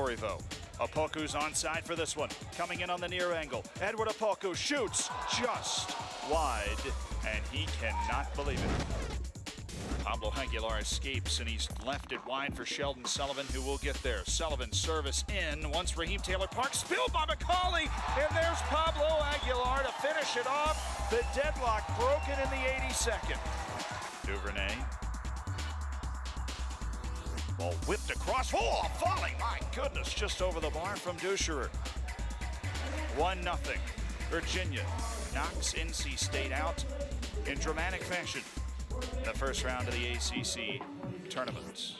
Corriveau. Opoku's onside for this one. Coming in on the near angle. Edward Opoku shoots just wide, and he cannot believe it. Pablo Aguilar escapes, and he's left it wide for Sheldon Sullivan, who will get there. Sullivan service in. Once Raheem Taylor Park spilled by McCauley, and there's Pablo Aguilar to finish it off. The deadlock broken in the 82nd. Ball whipped across. Oh, a volley. My goodness. Just over the bar from Ducherer. 1 0. Virginia knocks NC State out in dramatic fashion in the first round of the ACC tournament.